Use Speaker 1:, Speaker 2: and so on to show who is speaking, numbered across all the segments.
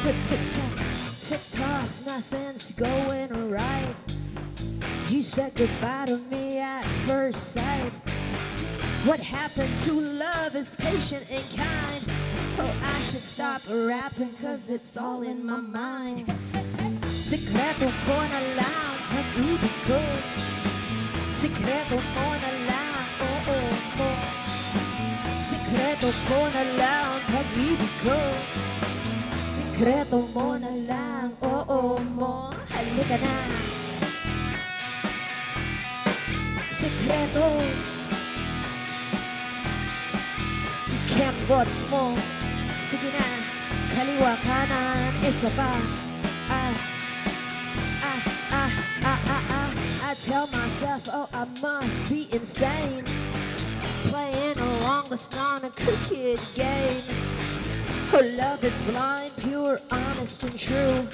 Speaker 1: Tough, nothing's going right. You said goodbye to me at first sight. What happened to love is patient and kind. Oh, I should stop rapping cause it's all in my mind. Secreto con alam, pag-ibig Secreto con alam, oh oh, oh. mo. Secreto con alam, pag-ibig Sekreto mo na lang, oo mo. Halika na. Sekreto. Kembot mo. Sige na, kaliwa kanan Isa pa. Ah, ah, ah, ah, ah, ah I tell myself, oh I must be insane. Playing along the non-crooked game. Her love is blind, pure, honest, and true.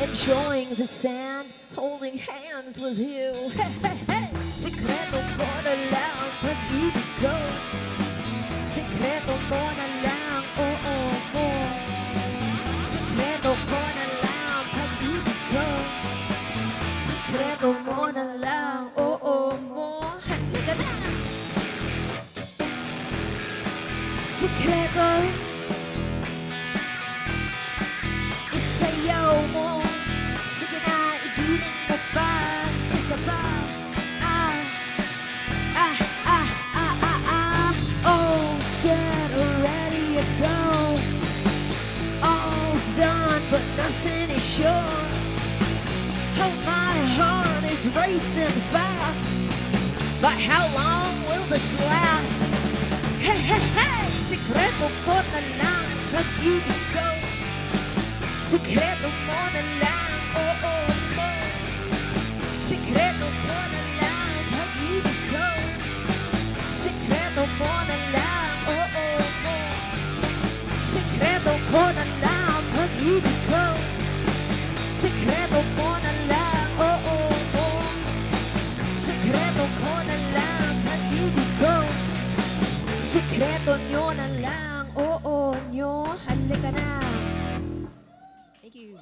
Speaker 1: Enjoying the sand, holding hands with you. Secreto mo na lang pag-ibig ko. Secreto mo na lang, oh, oh, mo. Secreto mo na lang pag-ibig ko. Secreto mo na lang, oo oh, mo. Halika na! Secreto nothing is sure Oh, my heart is racing fast But how long will this last? Hey, hey, hey! Secreto ko na lang Pag-ibig ko Secreto mo na lang, oo oh, oh. Sekreto nyo na lang, oo nyo, halika na Thank you.